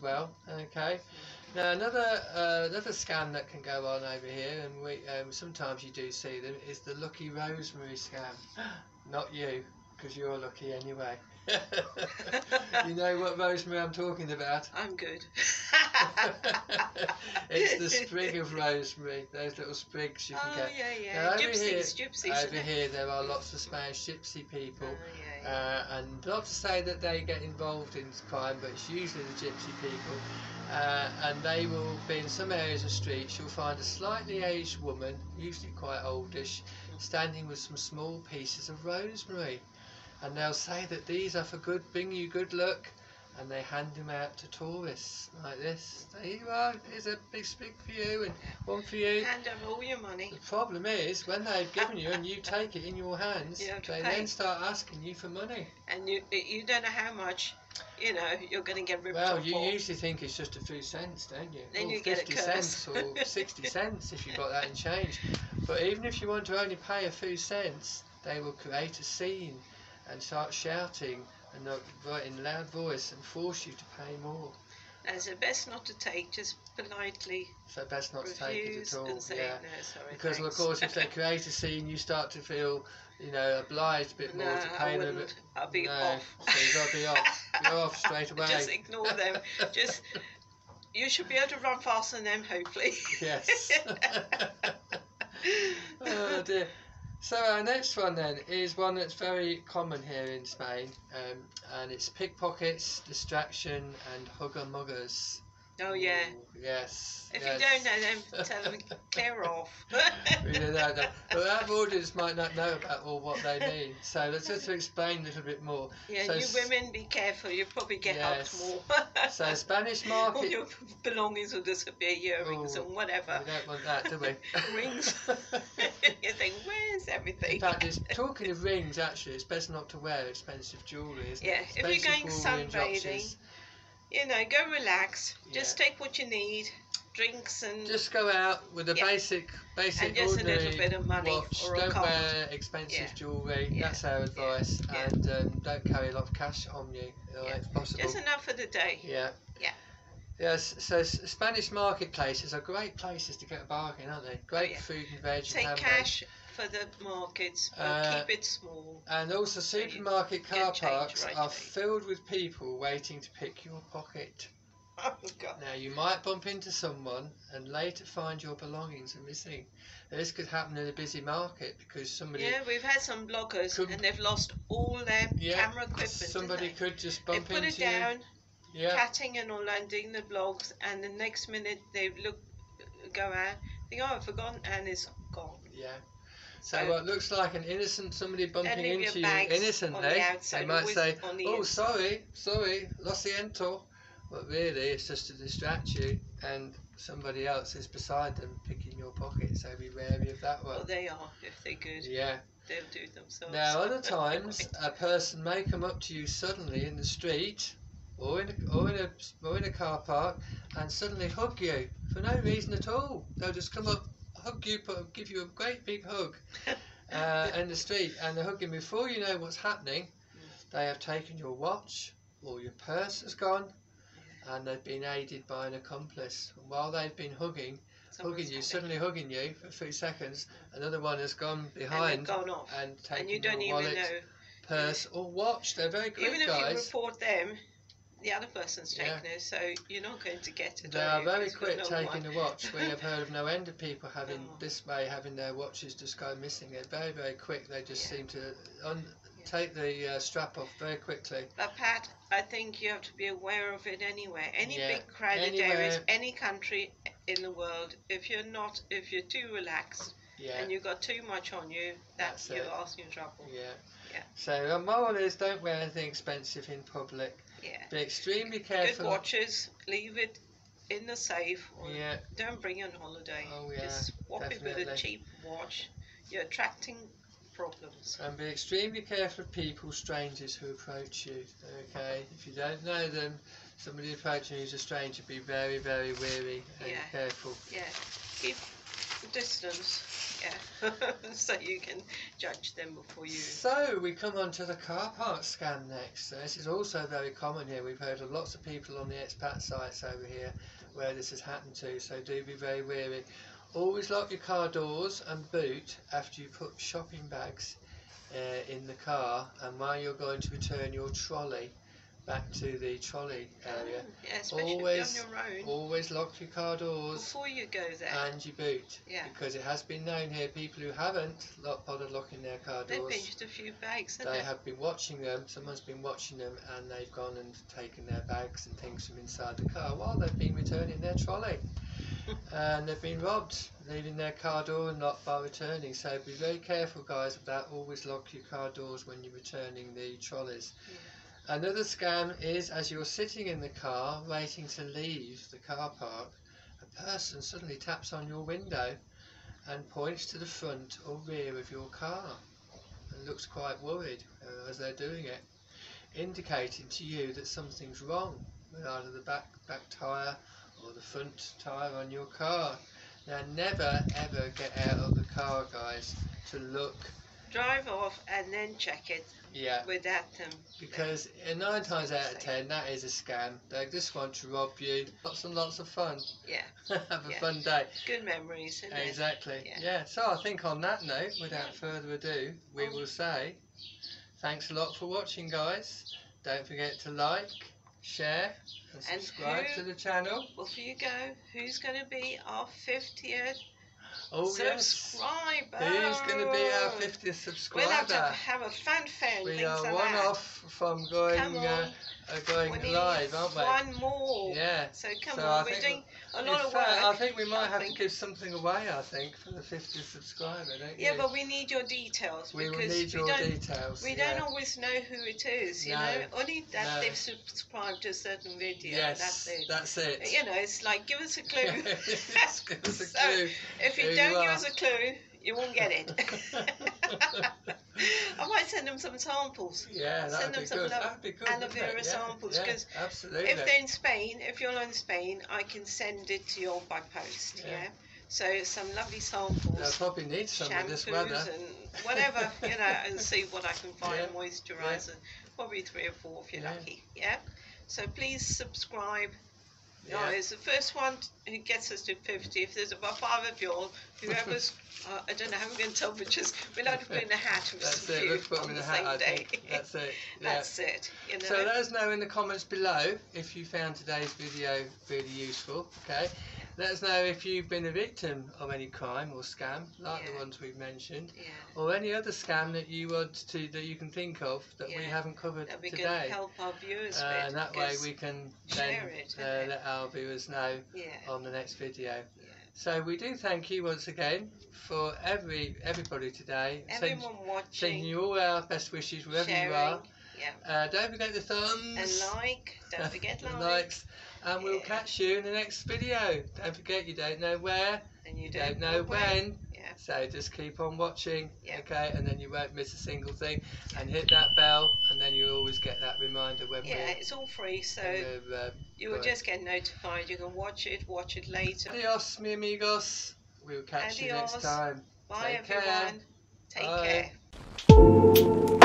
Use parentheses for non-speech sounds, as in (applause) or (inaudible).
as well. Okay. Now another uh, another scam that can go on over here, and we um, sometimes you do see them, is the lucky rosemary scam. (gasps) Not you, because you're lucky anyway. (laughs) (laughs) you know what rosemary I'm talking about? I'm good. (laughs) the sprig of rosemary, those little sprigs you can oh get. yeah, yeah. Now, over gypsies, here, gypsies. Over here, there are lots of Spanish gypsy people. Oh, yeah, yeah. Uh, and not to say that they get involved in crime, but it's usually the gypsy people. Uh, and they will be in some areas of streets. You'll find a slightly aged woman, usually quite oldish, standing with some small pieces of rosemary. And they'll say that these are for good, bring you good luck. And they hand them out to tourists like this. There you are, here's a big sprig for you and one for you. Hand over all your money. The problem is, when they've given you and you take it in your hands, You they pay. then start asking you for money. and you you don't know how much you know you're going to get ripped Well, off you for. usually think it's just a few cents, don't you? Then or you get a 50 curse. cents or 60 (laughs) cents if you've got that in change. But even if you want to only pay a few cents, they will create a scene and start shouting and they'll write in loud voice and force you to pay more. And it's best not to take. Just politely So best not to take it at all. say yeah. no, sorry. Because of course, if they (laughs) create a scene, you start to feel, you know, obliged a bit more no, to I pay them. a bit. I'll be no, off. So you've got to be off. You're (laughs) off straight away. Just ignore them. (laughs) Just you should be able to run faster than them, hopefully. Yes. oh dear. So our next one then is one that's very common here in Spain, um, and it's pickpockets, distraction, and hugger muggers. Oh yeah. Yes. If yes. you don't know them, tell them (laughs) clear off. We don't know. But our audience might not know about all what they mean. So let's just explain a little bit more. Yeah, So you women, be careful. You probably get Yes. helped more. So (laughs) Spanish market. All your belongings will disappear, earrings Oh, and whatever. We don't want that, do we? (laughs) Rings. you think, where's everything? In fact, it's, talking of rings, actually, it's best not to wear expensive jewellery, Yeah, it? if you're going sunbathing. You know, go relax. Just take what you need, drinks and Just go out with a Yeah. basic, basic and just a little bit of money watch. or a don't wear expensive Yeah. jewellery. Yeah. That's our advice. And um, don't carry a lot of cash on you, uh, if possible. Just enough for the day. Yeah. Yeah. Yes, so Spanish marketplaces are great places to get a bargain, aren't they? Great Oh, food and veg Take handbags. cash for the markets, but Uh, keep it small. And also, So supermarket car parks right are away. filled with people waiting to pick your pocket. (laughs) Oh God. Now, you might bump into someone and later find your belongings are missing. This could happen in a busy market because somebody, Yeah, we've had some bloggers Could- and they've lost all their Yeah, camera equipment. somebody could just they put into it down, you. Yeah, chatting and all that, doing the blogs, and the next minute they look, go out, think, oh, I've forgotten, and it's gone. yeah. So, So- what looks like an innocent somebody bumping into you bags on eh? the innocently, they might say, the "Oh, inside." sorry, sorry, lo siento," but really it's just to distract you, and somebody else is beside them picking your pocket. So be wary of that Well, one. they are, if they're good, Yeah. they'll do themselves. Now, other (laughs) times, a person may come up to you suddenly in the street or in a, or in a, or in a car park and suddenly hug you for no reason at all. They'll just come up, hug you, put, give you a great big hug (laughs) uh, in the street, and they're hugging before you know what's happening. They have taken your watch or your purse has gone. And they've been aided by an accomplice. And while they've been hugging, Someone's hugging you, suddenly hugging you for a few seconds, another one has gone and behind gone off, and taken and you don't your even wallet, know. purse, or watch. They're very quick, Even if you report them, the other person's Yeah. taken it, so you're not going to get it. They are very quick no taking one. the watch. We have heard of no end of people (laughs) having Oh. this way, having their watches just go missing. They're very, very quick. They just Yeah. seem to un- Yeah. take the uh, strap off very quickly. But Pat, I think you have to be aware of it anywhere. Any big crowded anywhere. areas, any country in the world, if you're not, if you're too relaxed Yeah, and you've got too much on you, that's, That's you're asking trouble. yeah. Yeah. So the moral is don't wear anything expensive in public. Yeah. Be extremely careful. Good watches, leave it in the safe. Or Yeah, Don't bring it on holiday. Oh, yeah, Just swap it with a cheap watch. You're attracting problems. and be extremely careful of people, strangers who approach you. Okay, if you don't know them, somebody approaching you who's a stranger, be very, very wary and Yeah. careful. Yeah. Keep distance. Yeah, (laughs) so you can judge them before you. So we come on to the car park scam next. So this is also very common here. We've heard of lots of people on the expat sites over here where this has happened to. So do be very wary. Always lock your car doors and boot after you put shopping bags uh, in the car and while you're going to return your trolley back to the trolley area. Yeah, especially Always- if you're on your own. Always lock your car doors Before you go there, and your boot. Yeah. Because it has been known here, people who haven't lock, bothered locking their car they've doors, been a few bags, they they? have been watching them, someone's been watching them and they've gone and taken their bags and things from inside the car while they've been returning their trolley. (laughs) and they've been robbed, leaving their car door unlocked by returning. So be very careful guys about always lock your car doors when you're returning the trolleys. Another scam is as you're sitting in the car waiting to leave the car park, a person suddenly taps on your window and points to the front or rear of your car and looks quite worried uh, as they're doing it, indicating to you that something's wrong with either the back back tyre or the front tyre on your car. Now never ever get out of the car guys to look Drive off and then check it yeah without them. because uh, nine times out of ten that is a scam. They just want to rob you. Lots and lots of fun. Yeah, (laughs) Have a Yeah. fun day. good memories? Exactly. Yeah. Yeah. So I think on that note, without further ado, we will say thanks a lot for watching, guys. Don't forget to like, share, and And subscribe who- to the channel. Before you go, who's going to be our 50th Oh yes. subscriber? Who's going to be our 50th subscriber? We'll have to have a fanfare we are like one that. off from going uh, uh, going we live, aren't we? one more. Yeah. So come So I on, we're doing a lot of fact, work. I think we might I have think. to give something away. I think for the 50th subscriber, don't you? yeah, but we need your details we because need we don't. details. We don't always know who it is, you No, know. Only that no. they've subscribed to a certain video. Yes, That's it. that's it. You know, it's like give us a clue. (laughs) Give us a (laughs) So, if you who don't you give us a clue, you won't get it. (laughs) I might send them some samples. Yeah, Send be them some good. love- That'd be good. aloe vera Yeah, samples, yeah, 'cause absolutely. If they're in Spain, if you're in Spain, I can send it to you by post. Yeah. Yeah. So some lovely samples. They'll probably need some of this weather. and whatever, (laughs) you know, and see what I can find. Yeah, Moisturizer, probably three or four if you're Yeah. lucky. Yeah. So please subscribe. Yeah. No, it's the first one who gets us to 50. If there's about five of you all, whoever's, (laughs) uh, I don't know how we're going to tell, but just we'll have to put in a hat with That's some it. few Let's put them on in the hat. same I day. think that's it. (laughs) Yeah. That's it. You know. So let us know in the comments below if you found today's video really useful. Okay. Let us know if you've been a victim of any crime or scam, like the ones we've mentioned, yeah. or any other scam that you want to that you can think of that we haven't covered be good today. to help our viewers Uh, and that way we can then it, uh, let our viewers know Yeah. on the next video. Yeah. So we do thank you once again for every everybody today. Send- Everyone watching, Sending you all our best wishes wherever sharing, you are. Yeah, Uh, don't forget the thumbs. and like. Don't (laughs) forget the like. likes. And we'll catch you in the next video. Don't forget you don't know where, And you you don't, don't know when. Yeah. So just keep on watching, Yeah. okay? And then you won't miss a single thing. And hit that bell, and then you'll always get that reminder when Yeah, we're. it's all free, so uh, you will just get notified. You can watch it, watch it later. Adios, mi amigos. We'll catch you next time. Bye, Take care. everyone. Take Bye. care.